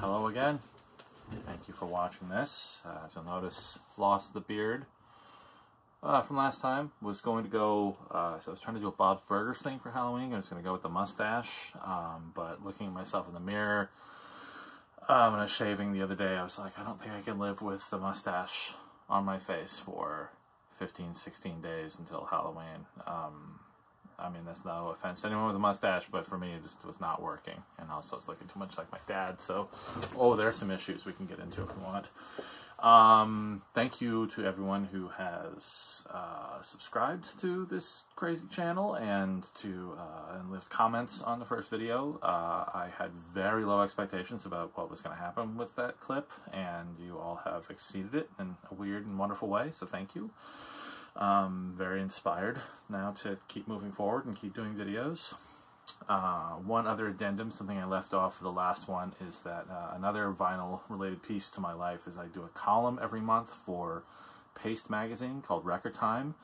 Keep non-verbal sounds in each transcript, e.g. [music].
Hello again. Thank you for watching this. Uh, as you'll notice, lost the beard uh, from last time. Was going to go, uh, so I was trying to do a Bob's Burgers thing for Halloween. I was going to go with the mustache, um, but looking at myself in the mirror um, when I was shaving the other day, I was like, I don't think I can live with the mustache on my face for 15, 16 days until Halloween. Um, I mean, that's no offense to anyone with a mustache, but for me, it just was not working. And also, it's looking too much like my dad. So, oh, there's some issues we can get into if we want. Um, thank you to everyone who has uh, subscribed to this crazy channel and to uh, and left comments on the first video. Uh, I had very low expectations about what was going to happen with that clip, and you all have exceeded it in a weird and wonderful way. So thank you. Um, very inspired now to keep moving forward and keep doing videos. Uh, one other addendum, something I left off the last one, is that uh, another vinyl related piece to my life is I do a column every month for Paste Magazine called Record Time,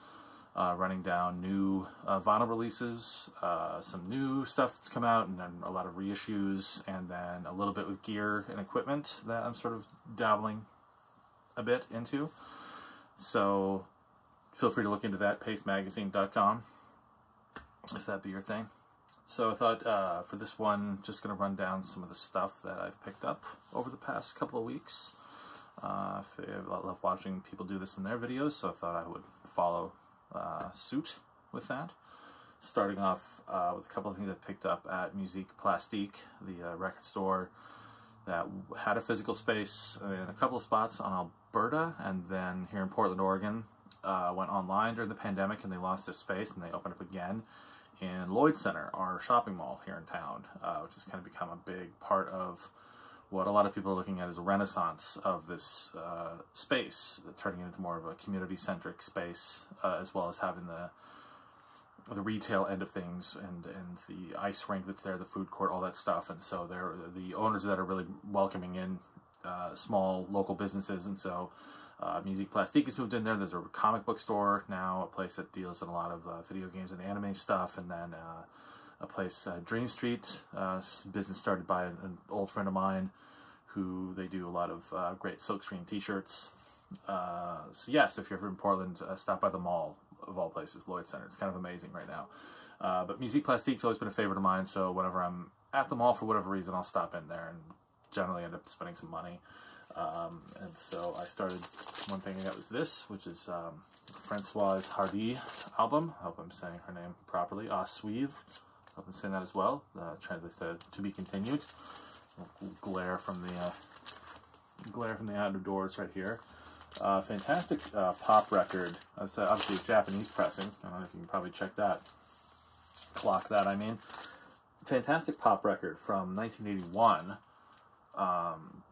uh, running down new uh, vinyl releases, uh, some new stuff that's come out, and then a lot of reissues, and then a little bit with gear and equipment that I'm sort of dabbling a bit into. So feel free to look into that, pastemagazine.com, if that be your thing. So I thought uh, for this one, just going to run down some of the stuff that I've picked up over the past couple of weeks. Uh, I love watching people do this in their videos, so I thought I would follow uh, suit with that. Starting off uh, with a couple of things I picked up at Musique Plastique, the uh, record store that had a physical space in a couple of spots on Alberta, and then here in Portland, Oregon, uh, went online during the pandemic and they lost their space and they opened up again in Lloyd Center, our shopping mall here in town, uh, which has kind of become a big part of what a lot of people are looking at as a renaissance of this uh, space, turning it into more of a community-centric space, uh, as well as having the the retail end of things and and the ice rink that's there, the food court, all that stuff. And so they're the owners that are really welcoming in uh, small local businesses, and so uh, Plastique has moved in there. There's a comic book store now, a place that deals in a lot of uh, video games and anime stuff, and then uh, a place, uh, Dream Street, uh, business started by an, an, old friend of mine, who they do a lot of uh, great silkscreen T-shirts. so yeah, so if you're ever in Portland, stop by the mall of all places, Lloyd Center. It's kind of amazing right now. but Musique Plastique's always been a favorite of mine, so whenever I'm at the mall for whatever reason, I'll stop in there and generally end up spending some money. Um, and so I started, one thing I got was this, which is um, Françoise Hardy album. I hope I'm saying her name properly. Ah, Suivre. I hope I'm saying that as well. Uh, translates to To Be Continued. Glare from the uh, glare from the outdoors right here. Uh, fantastic uh, pop record. Uh, obviously Japanese pressing. I don't know if you can probably check that. Clock that, I mean. Fantastic pop record from 1981. Um,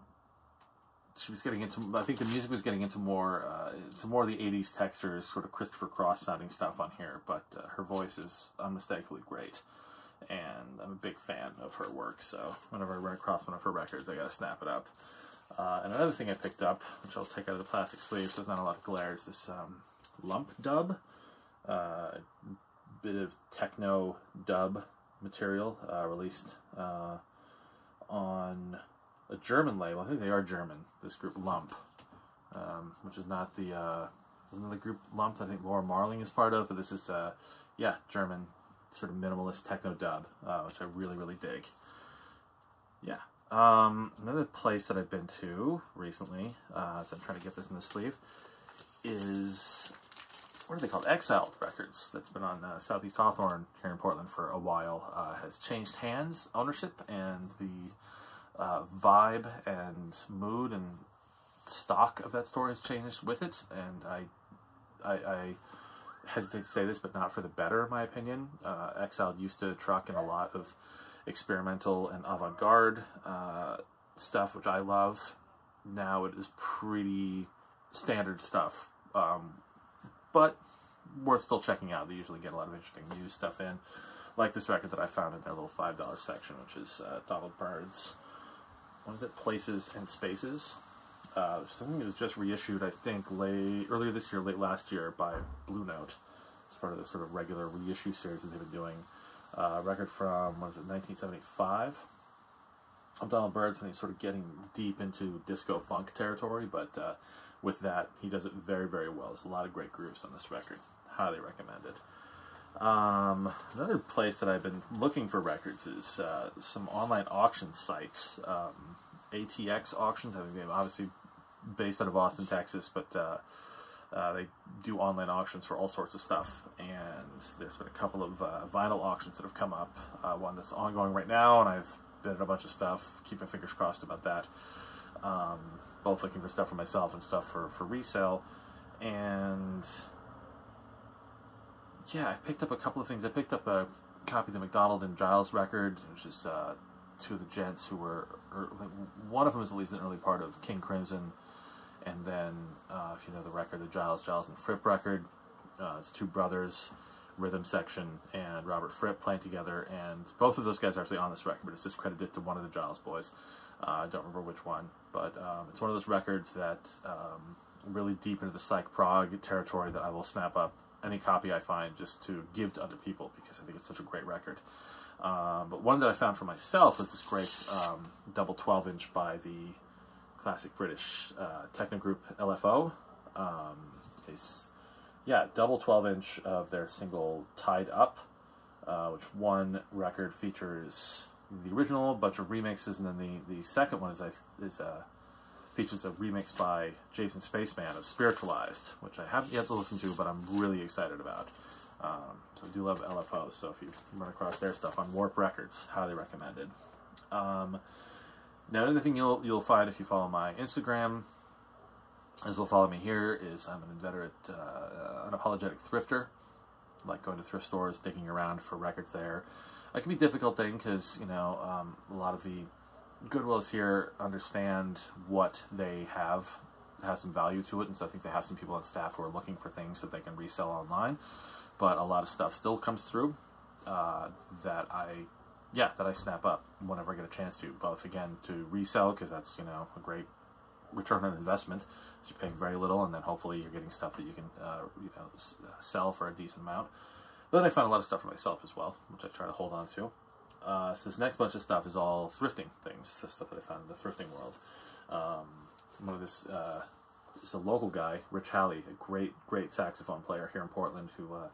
she was getting into I think the music was getting into more uh, into more of the 80s textures sort of Christopher Cross sounding stuff on here but uh, her voice is unmistakably great. And I'm a big fan of her work so whenever I run across one of her records I gotta snap it up. Uh, and another thing I picked up which I'll take out of the plastic sleeve so there's not a lot of glare is this um, lump dub. Uh, bit of techno dub material uh, released uh, on a German label. I think they are German. This group Lump, um, which is not the uh, isn't the group Lump I think Laura Marling is part of, but this is uh, yeah German sort of minimalist techno dub, uh, which I really really dig. Yeah. Um, another place that I've been to recently, uh, so I'm trying to get this in the sleeve, is what are they called? Exile Records. That's been on uh, Southeast Hawthorne here in Portland for a while. Uh, has changed hands, ownership, and the uh, vibe and mood and stock of that store has changed with it, and I, I, I hesitate to say this, but not for the better, in my opinion. Uh, Exile used to truck in a lot of experimental and avant-garde uh, stuff, which I love. Now it is pretty standard stuff, um, but worth still checking out. They usually get a lot of interesting new stuff in, like this record that I found in their little $5 section, which is uh, Donald Byrd's what is it? Places and Spaces. Uh, something that was just reissued, I think, late earlier this year, late last year, by Blue Note. It's part of the sort of regular reissue series that they've been doing. Uh, record from what is it, 1975. of Donald Byrd's when he's sort of getting deep into disco funk territory, but uh, with that, he does it very, very well. There's a lot of great grooves on this record. Highly recommend it. Um, another place that I've been looking for records is uh, some online auction sites. Um, ATX auctions, I mean, obviously based out of Austin, Texas, but uh, uh, they do online auctions for all sorts of stuff. And there's been a couple of uh, vinyl auctions that have come up. Uh, one that's ongoing right now, and I've been in a bunch of stuff. Keep my fingers crossed about that. Um, both looking for stuff for myself and stuff for, for resale. And yeah, I picked up a couple of things. I picked up a copy of the McDonald and Giles record, which is uh, two of the gents who were, or, one of them is at least an early part of King Crimson, and then uh, if you know the record, the Giles, Giles and Fripp record, uh, it's two brothers, rhythm section, and Robert Fripp playing together, and both of those guys are actually on this record, but it's just credited to one of the Giles boys. Uh, I don't remember which one, but um, it's one of those records that um, really deep into the psych prog territory that I will snap up any copy I find just to give to other people because I think it's such a great record. Um, but one that I found for myself was this great um, double 12 inch by the classic British uh, techno group LFO. Um, it's, yeah, double 12 inch of their single Tied Up, uh, which one record features the original, bunch of remixes, and then the, the second one is, is uh, features a remix by Jason Spaceman of Spiritualized, which I haven't yet to listen to, but I'm really excited about. Um, so I do love LFO, so if you run across their stuff on Warp Records, highly recommended. Um, now, another thing you'll you'll find if you follow my Instagram, as will follow me here, is I'm an inveterate, uh, unapologetic thrifter. I like going to thrift stores, digging around for records there. It can be a difficult thing because you know um, a lot of the Goodwills here understand what they have has some value to it, and so I think they have some people on staff who are looking for things that they can resell online but a lot of stuff still comes through uh, that I, yeah, that I snap up whenever I get a chance to. Both again to resell because that's you know a great return on investment. So you're paying very little, and then hopefully you're getting stuff that you can uh, you know uh, sell for a decent amount. But then I find a lot of stuff for myself as well, which I try to hold on to. Uh, so this next bunch of stuff is all thrifting things, the stuff that I found in the thrifting world. Um, one of this, uh, is a local guy, Rich Halley, a great, great saxophone player here in Portland, who uh,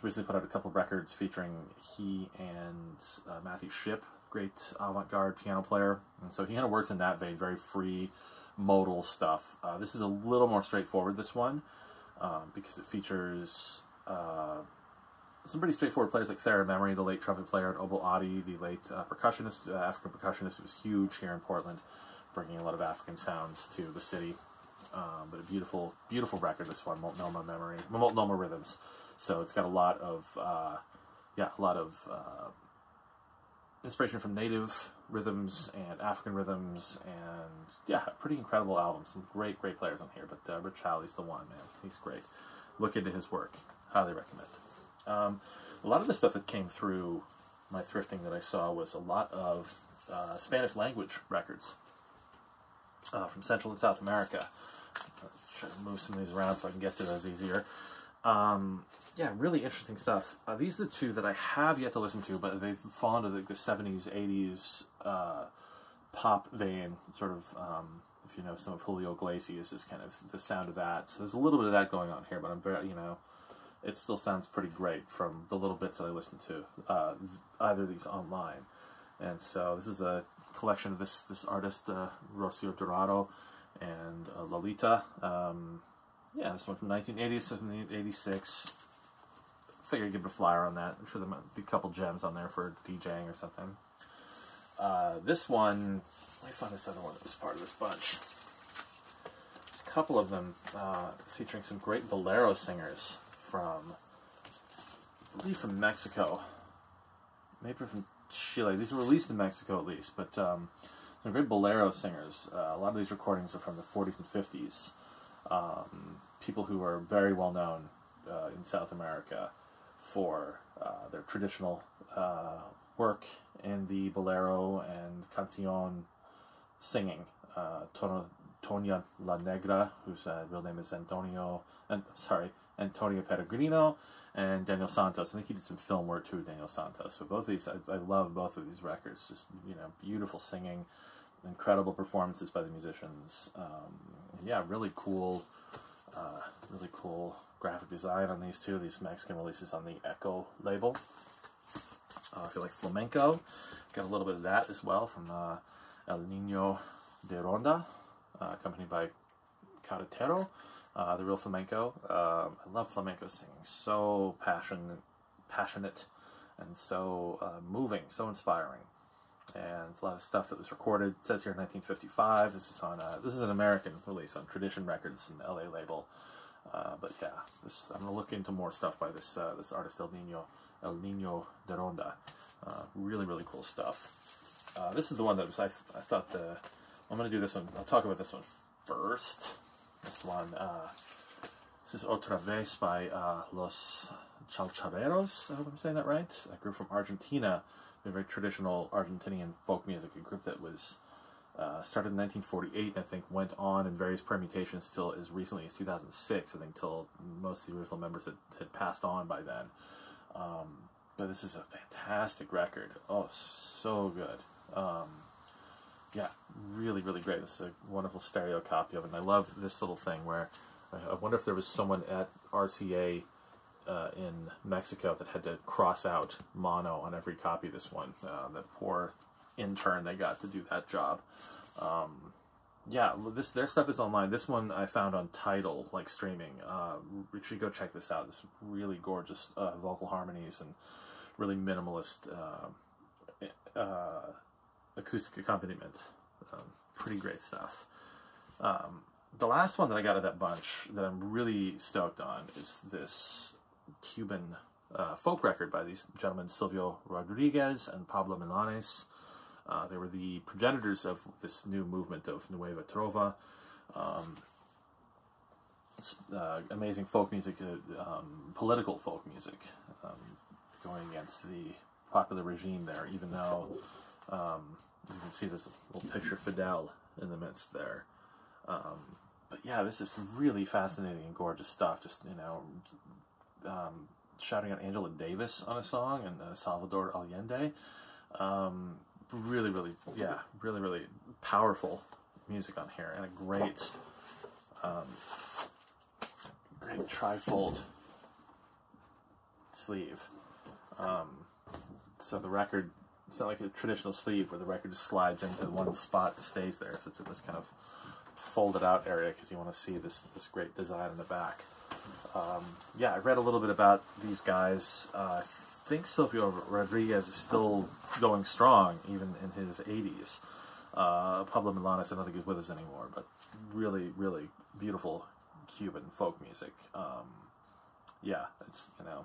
recently put out a couple records featuring he and uh, Matthew Shipp, great avant-garde piano player. And so he kind of works in that vein, very free, modal stuff. Uh, this is a little more straightforward, this one, um, because it features uh, some pretty straightforward players like Thara Memory, the late trumpet player, and Obo Addy, the late uh, percussionist, uh, African percussionist who was huge here in Portland, bringing a lot of African sounds to the city. Um, but a beautiful, beautiful record, this one, Multnomah Memory, Multnomah Rhythms. So it's got a lot of, uh, yeah, a lot of uh, inspiration from native rhythms and African rhythms, and yeah, pretty incredible album. Some great, great players on here, but uh, Rich Halley's the one, man. He's great. Look into his work. Highly recommend. Um, a lot of the stuff that came through my thrifting that I saw was a lot of uh, Spanish language records uh, from Central and South America. Try to move some of these around so I can get to those easier. Um, yeah, really interesting stuff. Uh, these are the two that I have yet to listen to, but they've fallen into the, the 70s, 80s uh, pop vein, sort of, um, if you know some of Julio Iglesias is kind of the sound of that. So there's a little bit of that going on here, but I'm very, you know, it still sounds pretty great from the little bits that I listened to, uh, either of these online. And so this is a collection of this, this artist, uh, Rocio Dorado and uh, Lolita. Um, yeah, this one from 1980, 1986 figure give it a flyer on that. I'm sure there might be a couple gems on there for DJing or something. Uh, this one, let me find this other one that was part of this bunch. There's a couple of them uh, featuring some great bolero singers from, I believe from Mexico, maybe from Chile. These were released in Mexico at least, but um, some great bolero singers. Uh, a lot of these recordings are from the 40s and 50s. Um, people who are very well known uh, in South America for uh, their traditional uh, work in the bolero and canción singing. Uh, Toña La Negra, whose uh, real name is Antonio, and sorry, Antonio Peregrino, and Daniel Santos. I think he did some film work too, Daniel Santos. But both of these, I, I love both of these records. Just you know, beautiful singing. incredible performances by the musicians. Um, yeah, really cool, uh, really cool graphic design on these two. These Mexican releases on the Echo label. Uh, if like flamenco, got a little bit of that as well from uh, El Nino de Ronda, uh, accompanied by Carretero, uh, the real flamenco. Um, I love flamenco singing, so passionate, passionate, and so uh, moving, so inspiring. And it's a lot of stuff that was recorded. It says here 1955. This is on uh, this is an American release on Tradition Records, an LA label. Uh, but yeah, this, I'm gonna look into more stuff by this uh, this artist El Nino El Nino de Ronda. Uh, really really cool stuff. This is the one that was I, I thought the I'm gonna do this one. I'll talk about this one first. This one uh, this is Otra Vez by uh, Los Chalchaleros. I hope I'm saying that right. A group from Argentina, a very traditional Argentinian folk music. A group that was uh, started in 1948, I think went on in various permutations till as recently as 2006, I think, till most of the original members had, had passed on by then. Um, but this is a fantastic record. Oh, so good. Um, yeah, really, really great. This is a wonderful stereo copy of it. And I love this little thing where I wonder if there was someone at RCA uh, in Mexico that had to cross out mono on every copy of this one. Uh, that poor intern they got to do that job. Um, yeah, this their stuff is online. This one I found on Tidal, like streaming. Uh, you should go check this out. This really gorgeous uh, vocal harmonies and really minimalist uh, uh acoustic accompaniment. Um, pretty great stuff. Um, the last one that I got of that bunch that I'm really stoked on is this Cuban uh, folk record by these gentlemen Silvio Rodriguez and Pablo Milanés. Uh, they were the progenitors of this new movement of Nueva Trova. Um, uh, amazing folk music, uh, um, political folk music, um, going against the popular regime there, even though, um, you can see, this little picture Fidel in the midst there. Um, but yeah, this is really fascinating and gorgeous stuff. Just, you know, um, shouting out Angela Davis on a song and uh, Salvador Allende. Um, really, really, yeah, really, really powerful music on here, and a great, um, great trifold sleeve. Um, so the record, it's not like a traditional sleeve where the record just slides into one spot and stays there. So it's this kind of folded out area because you want to see this this great design in the back. Um, yeah, I read a little bit about these guys. Uh, think Silvio Rodriguez is still going strong, even in his 80s. Uh, Pablo Milanés, I don't think he's with us anymore, but really, really beautiful Cuban folk music. Um, yeah, it's, you know,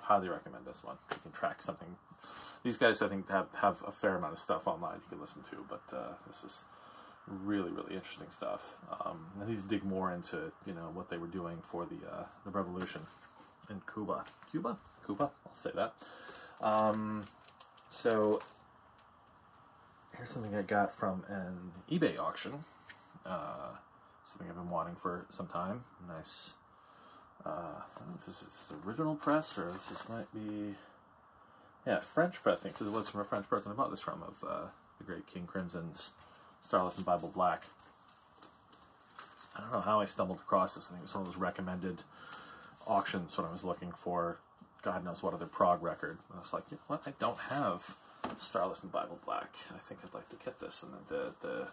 highly recommend this one. You can track something. These guys, I think, have, have a fair amount of stuff online you can listen to, but uh, this is really, really interesting stuff. Um, I need to dig more into, you know, what they were doing for the, uh, the revolution in Cuba. Cuba? Cuba, I'll say that. Um, so here's something I got from an eBay auction. Uh, something I've been wanting for some time. Nice. Uh, don't know if this is original press or this is, might be, yeah, French pressing because it was from a French person I bought this from of uh, the great King Crimson's Starless and Bible Black. I don't know how I stumbled across this. I think it was one of those recommended auctions when I was looking for God knows what other prog record. And I was like, you know what? I don't have Starless and Bible Black. I think I'd like to get this. And the the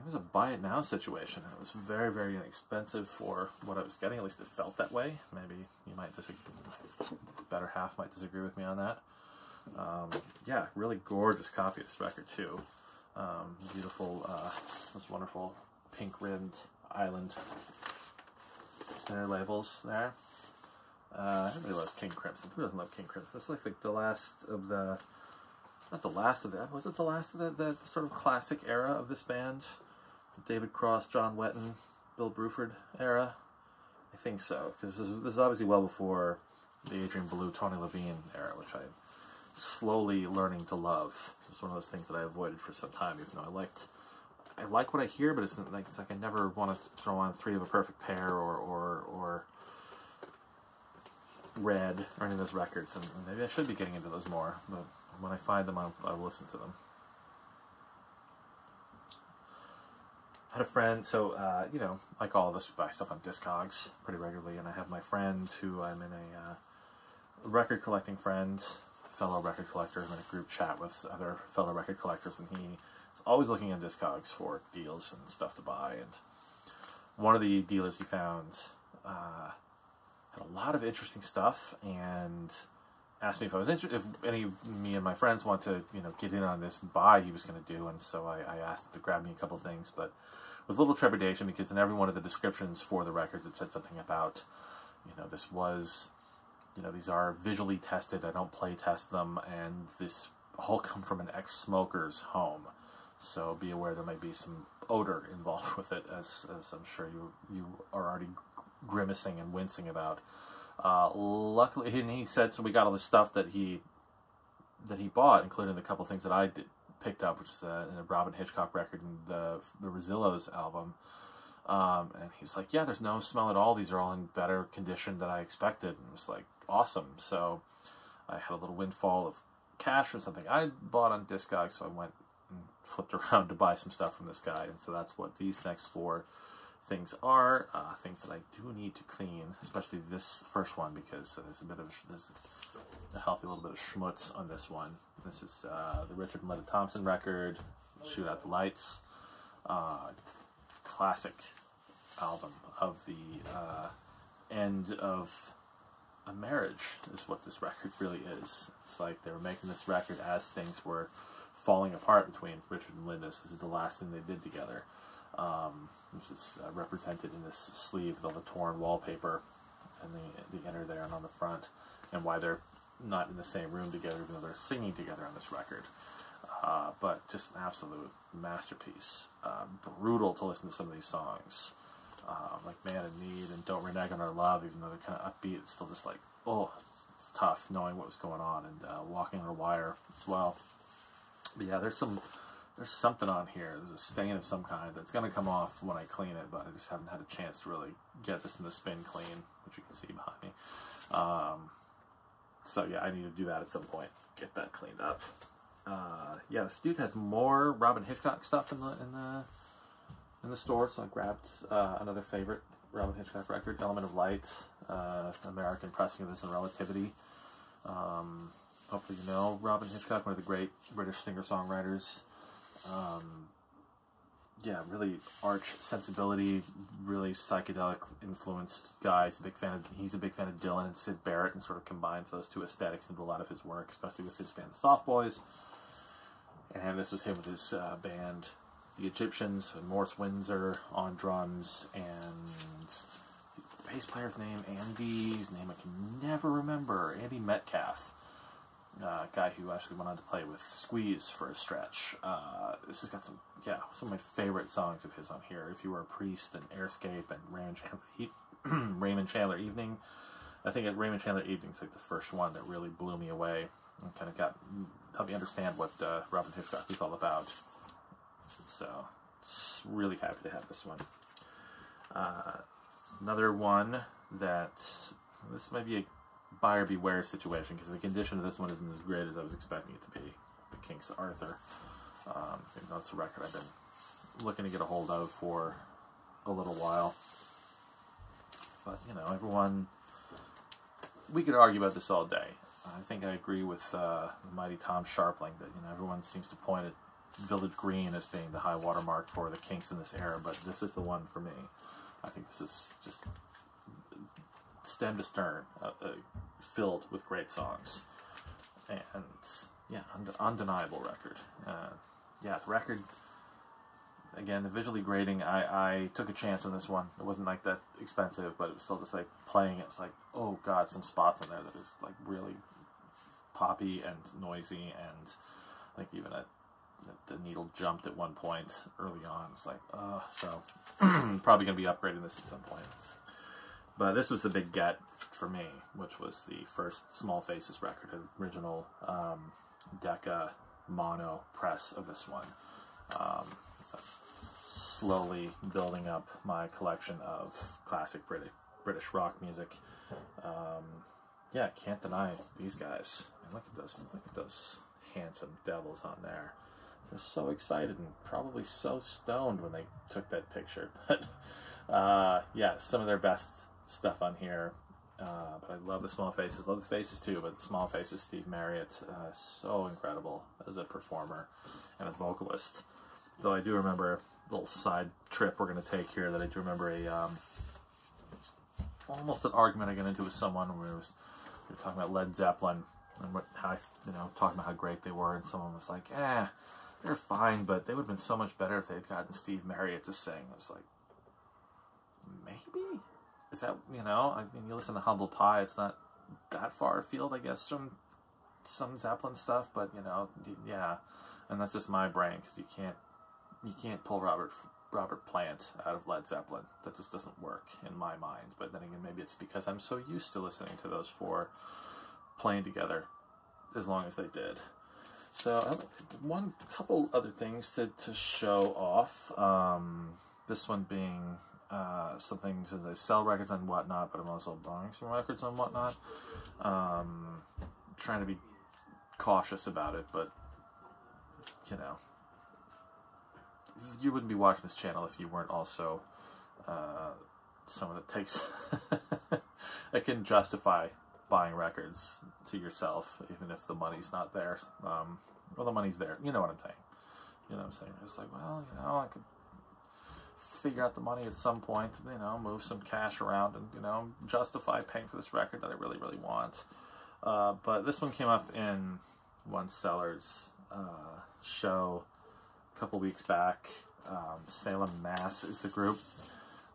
it was a buy it now situation. It was very very inexpensive for what I was getting. At least it felt that way. Maybe you might disagree. Better half might disagree with me on that. Um, yeah, really gorgeous copy of this record too. Um, beautiful, uh, those wonderful pink rimmed island inner labels there. Uh, everybody loves King Crimson. Who doesn't love King Crimson? This is like the, the last of the, not the last of that. Was it the last of the, the, the sort of classic era of this band? David Cross, John Wetton, Bill Bruford era. I think so, because this is, this is obviously well before the Adrian Belew, Tony Levin era, which I'm slowly learning to love. It's one of those things that I avoided for some time, even though I liked, I like what I hear, but it's like it's like I never want to throw on three of a perfect pair or or or Red or any of those records, and maybe I should be getting into those more, but when I find them, I'll, I'll listen to them. Had a friend, so uh, you know, like all of us, we buy stuff on Discogs pretty regularly, and I have my friend who I'm in a uh, record collecting friend, fellow record collector. I'm in a group chat with other fellow record collectors, and he is always looking in Discogs for deals and stuff to buy. And one of the dealers he found uh, had a lot of interesting stuff, and asked me if I was interested, if any of me and my friends want to, you know, get in on this buy he was going to do, and so I, I asked him to grab me a couple things, but with little trepidation because in every one of the descriptions for the records it said something about, you know, this was, you know, these are visually tested. I don't play test them, and this all [laughs] come from an ex-smoker's home, so be aware there might be some odor [laughs] involved with it, as as I'm sure you you are already grimacing and wincing about. Uh, luckily, and he said so. We got all the stuff that he that he bought, including the couple things that I did, picked up, which is a, a Robyn Hitchcock record and the the Rezillos album. Um, and he was like, "Yeah, there's no smell at all. These are all in better condition than I expected." And it was like, "Awesome!" So I had a little windfall of cash from something I bought on Discog, so I went and flipped [laughs] around to buy some stuff from this guy, and so that's what these next four things are. Uh, things that I do need to clean, especially this first one because there's a bit of there's a healthy little bit of schmutz on this one. This is uh, the Richard and Linda Thompson record, Shoot Out the Lights, uh, classic album of the uh, end of a marriage is what this record really is. It's like they were making this record as things were falling apart between Richard and Linda. This is the last thing they did together, um, which is uh, represented in this sleeve all the torn wallpaper and the, the inner there and on the front, and why they're not in the same room together, even though they're singing together on this record. Uh, but just an absolute masterpiece. Uh, brutal to listen to some of these songs, uh, like "Man in Need" and "Don't Renege on Our Love," even though they're kind of upbeat. It's still just like, oh, it's, it's tough knowing what was going on, and uh, "Walking on a Wire" as well. But yeah, there's some, there's something on here. There's a stain of some kind that's gonna come off when I clean it, but I just haven't had a chance to really get this in the spin clean, which you can see behind me. Um, so yeah, I need to do that at some point. Get that cleaned up. Uh, yeah, this dude has more Robyn Hitchcock stuff in the in the in the store, so I grabbed uh, another favorite Robyn Hitchcock record, Element of Light, uh, American pressing of this in Relativity. Um, hopefully you know Robyn Hitchcock, one of the great British singer-songwriters. Um, yeah, really arch sensibility, really psychedelic influenced guy. He's a big fan of he's a big fan of Dylan and Syd Barrett, and sort of combines those two aesthetics into a lot of his work, especially with his band Soft Boys. And this was him with his uh, band, the Egyptians, and Morris Windsor on drums, and the bass player's name Andy, whose name I can never remember, Andy Metcalfe uh, guy who actually went on to play with Squeeze for a stretch. Uh, this has got some, yeah, some of my favorite songs of his on here. If You Were a Priest and Airscape and Raymond Chandler, [clears throat] Raymond Chandler Evening. I think Raymond Chandler Evening is like the first one that really blew me away and kind of got helped me understand what uh, Robyn Hitchcock was all about. So, really happy to have this one. Uh, another one that this might be a buyer beware situation because the condition of this one isn't as great as I was expecting it to be. The Kinks Arthur. Um, that's a record I've been looking to get a hold of for a little while. But, you know, everyone. We could argue about this all day. I think I agree with uh, mighty Tom Scharpling that, you know, everyone seems to point at Village Green as being the high watermark for the Kinks in this era, but this is the one for me. I think this is just stem to stern, uh, uh, filled with great songs, and yeah, und undeniable record. Uh, yeah, the record. Again, the visually grading, I, I took a chance on this one. It wasn't like that expensive, but it was still just like playing it. It was like, oh god, some spots in there that is like really poppy and noisy, and like even at the needle jumped at one point early on. It's like, uh, so [clears throat] probably gonna be upgrading this at some point. But this was the big get for me, which was the first Small Faces record, original um, Decca mono press of this one. Um, so slowly building up my collection of classic British British rock music. Um, yeah, can't deny these guys. look at those, look at those handsome devils on there. was so excited and probably so stoned when they took that picture. [laughs] But uh, yeah, some of their best stuff on here. Uh, but I love the small faces, love the faces too. But the small faces, Steve Marriott, uh, so incredible as a performer and a vocalist. Though I do remember a little side trip we're going to take here that I do remember a um, almost an argument I got into with someone where it was we were talking about Led Zeppelin and what how I, you know talking about how great they were, and someone was like, "Eh, they're fine, but they would have been so much better if they had gotten Steve Marriott to sing." I was like, maybe is that you know? I mean, you listen to Humble Pie, it's not that far afield, I guess, from some Zeppelin stuff, but you know, yeah, and that's just my brain because you can't you can't pull Robert Robert Plant out of Led Zeppelin. That just doesn't work in my mind. But then again, maybe it's because I'm so used to listening to those four playing together as long as they did. So one couple other things to, to show off. Um, this one being uh, some things as I sell records and whatnot, but I'm also buying some records and whatnot. Um, trying to be cautious about it, but you know, you wouldn't be watching this channel if you weren't also uh, someone that takes [laughs] that can justify buying records to yourself, even if the money's not there. Um, well, the money's there. You know what I'm saying. You know what I'm saying. It's like, well, you know, I could figure out the money at some point. You know, move some cash around and you know justify paying for this record that I really, really want. Uh, but this one came up in one seller's uh, show a couple weeks back. Um, Salem Mass is the group,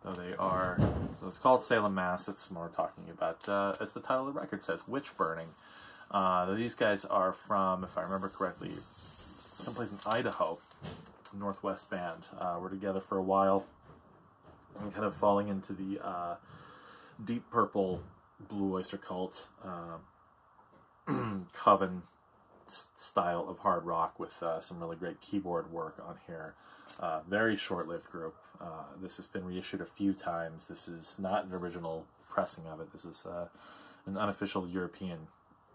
though they are. It's called Salem Mass. It's more talking about, uh, as the title of the record says, witch burning. Uh, these guys are from, if I remember correctly, someplace in Idaho, Northwest band. Uh, we're together for a while, and kind of falling into the uh, deep purple Blue Oyster Cult uh, [clears throat] coven style of hard rock with uh, some really great keyboard work on here. Uh, very short-lived group. Uh, this has been reissued a few times. This is not an original pressing of it. This is uh, an unofficial European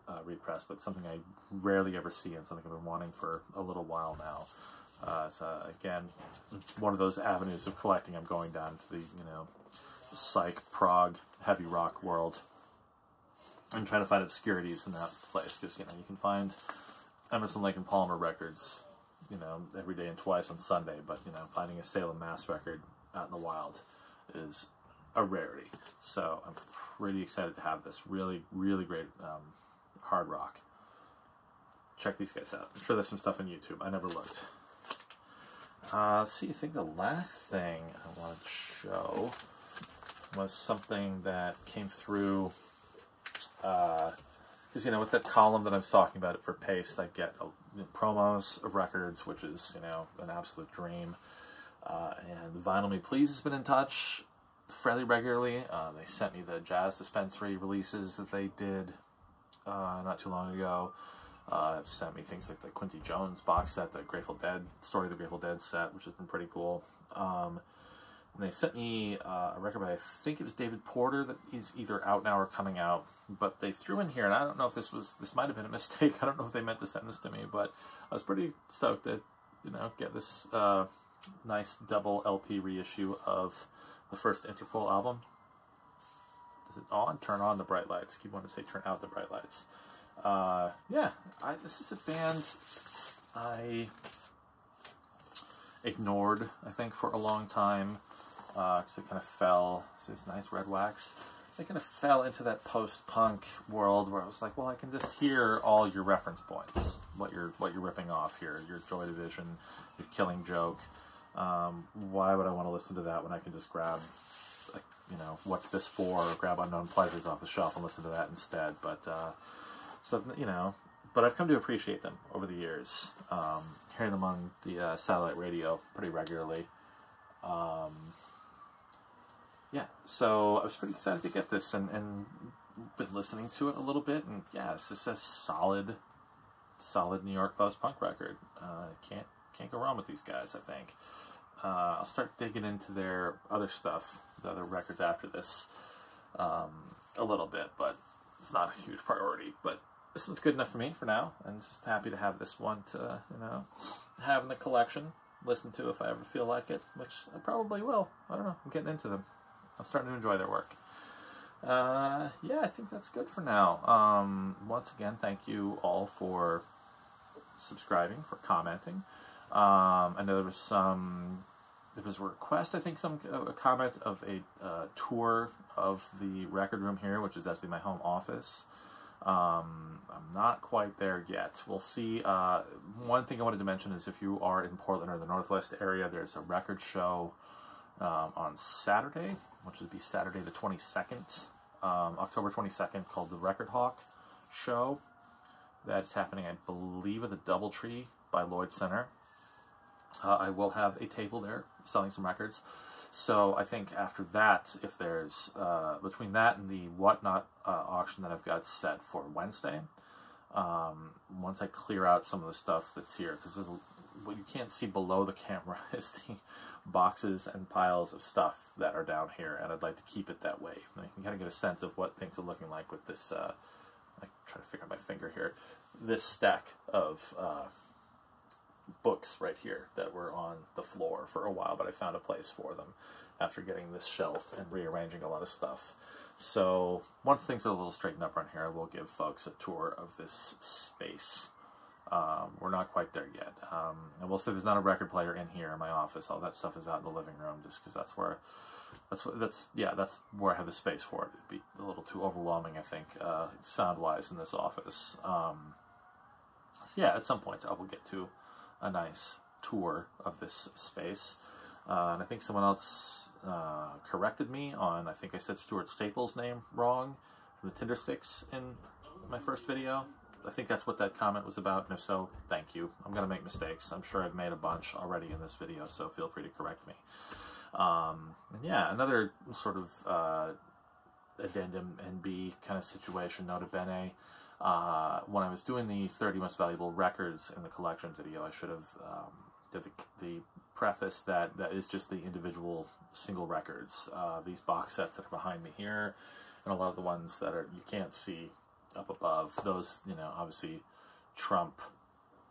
uh, repress, but something I rarely ever see and something I've been wanting for a little while now. Uh, so again, one of those avenues of collecting. I'm going down to the you know psych prog heavy rock world and trying to find obscurities in that place because you know you can find Emerson Lake and Palmer records, you know, every day and twice on Sunday, but you know, finding a Salem Mass record out in the wild is a rarity. So I'm pretty excited to have this really, really great um, hard rock. Check these guys out. I'm sure there's some stuff on YouTube. I never looked. Uh, see, I think the last thing I wanted to show was something that came through because uh, you know with that column that I was talking about it for Paste, I get uh, promos of records, which is you know an absolute dream. Uh, and Vinyl Me Please has been in touch fairly regularly. Uh, they sent me the Jazz Dispensary releases that they did uh, not too long ago. Uh, sent me things like the Quincy Jones box set, the Grateful Dead Story of the Grateful Dead set, which has been pretty cool. Um, and they sent me uh, a record by I think it was David Porter that is either out now or coming out. But they threw in here, and I don't know if this was this might have been a [laughs] mistake. I don't know if they meant to send this to me, but I was pretty stoked to you know get this uh, nice double LP reissue of the first Interpol album. Is it on? Turn on the bright lights. I keep wanting to say turn out the bright lights. Uh, yeah, I, this is a band I ignored, I think, for a long time because uh, it kind of fell. This nice red wax. It kind of fell into that post-punk world where it was like, well, I can just hear all your reference points, what you're what you're ripping off here, your Joy Division, your Killing Joke. Um, why would I want to listen to that when I can just grab, you know, what's this for? Or grab Unknown Pleasures off the shelf and listen to that instead. But uh, so you know, but I've come to appreciate them over the years. Um, hearing them on the uh, satellite radio pretty regularly. Um, yeah, so I was pretty excited to get this and, and been listening to it a little bit, and yeah, it's just a solid, solid New York post punk record. Uh, can't can't go wrong with these guys. I think. Uh, I'll start digging into their other stuff, the other records after this, um, a little bit, but it's not a huge priority. But this one's good enough for me for now, and just happy to have this one to you know have in the collection, listen to if I ever feel like it, which I probably will. I don't know. I'm getting into them. I'm starting to enjoy their work. Uh, yeah, I think that's good for now. Um, once again, thank you all for subscribing, for commenting. Um, I know there was some, there was a request, I think, some a comment of a uh, tour of the record room here, which is actually my home office. Um, I'm not quite there yet. We'll see. Uh, one thing I wanted to mention is if you are in Portland or the Northwest area, there's a record show um, on Saturday, which would be Saturday the 22nd, um, October 22nd, called the Record Hawk Show. That's happening, I believe, at the Doubletree by Lloyd Center. Uh, I will have a table there selling some records. So I think after that, if there's uh, between that and the whatnot uh, auction that I've got set for Wednesday, um, once I clear out some of the stuff that's here, because what you can't see below the camera [laughs] is the boxes and piles of stuff that are down here, and I'd like to keep it that way. And you can kind of get a sense of what things are looking like with this. Uh, I try to figure out my finger here. This stack of uh, books right here that were on the floor for a while, but I found a place for them after getting this shelf and rearranging a lot of stuff. So once things are a little straightened up around here, I will give folks a tour of this space. Um, we're not quite there yet. Um, I will say there's not a record player in here in my office. All that stuff is out in the living room, just because that's where, that's what that's yeah that's where I have the space for it. It'd be a little too overwhelming, I think, uh, sound wise in this office. Um, so yeah, at some point I will get to a nice tour of this space. Uh, and I think someone else uh, corrected me on, I think I said Stuart Staples' name wrong, the Tindersticks in my first video. I think that's what that comment was about, and if so, thank you. I'm going to make mistakes. I'm sure I've made a bunch already in this video, so feel free to correct me. Um, and yeah, another sort of uh, addendum NB kind of situation, nota bene. Uh, when I was doing the 30 most valuable records in the collection video, I should have um, did the, the preface that that is just the individual single records. Uh, these box sets that are behind me here, and a lot of the ones that are you can't see up above, those you know obviously trump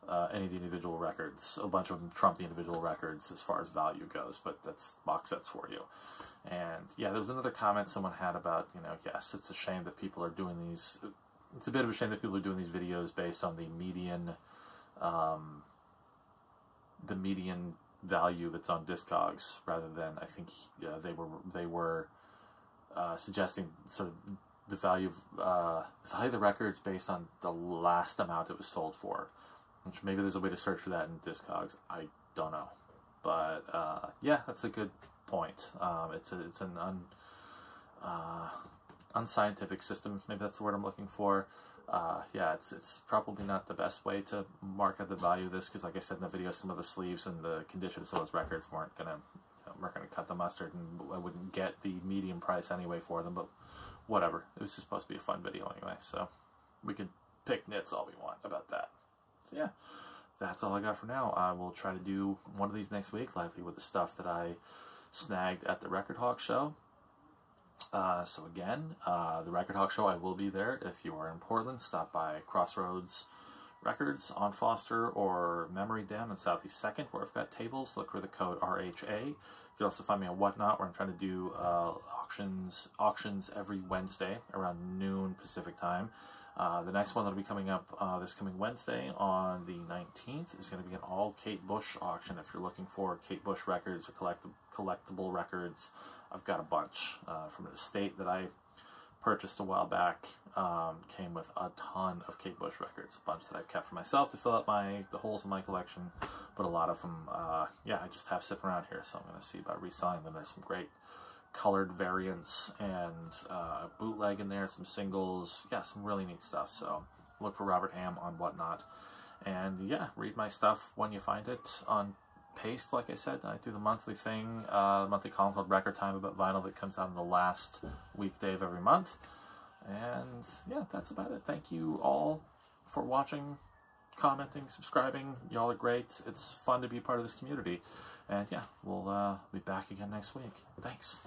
uh, any of the individual records. A bunch of them trump the individual records as far as value goes, but that's box sets for you. And yeah, there was another comment someone had about you know yes, it's a shame that people are doing these it's a bit of a shame that people are doing these videos based on the median, um, the median value that's on Discogs, rather than I think uh, they were they were uh, suggesting sort of the value of uh, the value of the records based on the last amount it was sold for. Which maybe there's a way to search for that in Discogs. I don't know, but uh, yeah, that's a good point. Um, it's a it's an un, uh, unscientific system. Maybe that's the word I'm looking for. Uh, yeah, it's it's probably not the best way to mark out the value of this because, like I said in the video, some of the sleeves and the conditions of those records weren't gonna you know, weren't gonna cut the mustard, and I wouldn't get the medium price anyway for them. But whatever, it was supposed to be a fun video anyway, so we can pick nits all we want about that. So yeah, that's all I got for now. I will try to do one of these next week, likely with the stuff that I snagged at the Record Hawk show. Uh, so again, uh, the Record Hawk Show, I will be there. If you are in Portland, stop by Crossroads Records on Foster or Memory Dam in Southeast 2nd, where I've got tables. Look for the code RHA. You can also find me on Whatnot, where I'm trying to do uh, auctions auctions every Wednesday around noon Pacific time. Uh, the next one that'll be coming up uh, this coming Wednesday on the 19th is going to be an all Kate Bush auction. If you're looking for Kate Bush records or collect collectible records, I've got a bunch uh, from an estate that I purchased a while back. Um, came with a ton of Kate Bush records, a bunch that I've kept for myself to fill out my the holes in my collection, but a lot of them, uh, yeah, I just have sitting around here, so I'm going to see about reselling them. There's some great colored variants and uh, bootleg in there, some singles, yeah, some really neat stuff. So look for Robert Ham on Whatnot, and yeah, read my stuff when you find it on Paste, like I said. I do the monthly thing, uh, monthly column called Record Time about vinyl that comes out on the last weekday of every month. And yeah, that's about it. Thank you all for watching, commenting, subscribing. Y'all are great. It's fun to be part of this community. And yeah, we'll uh, be back again next week. Thanks.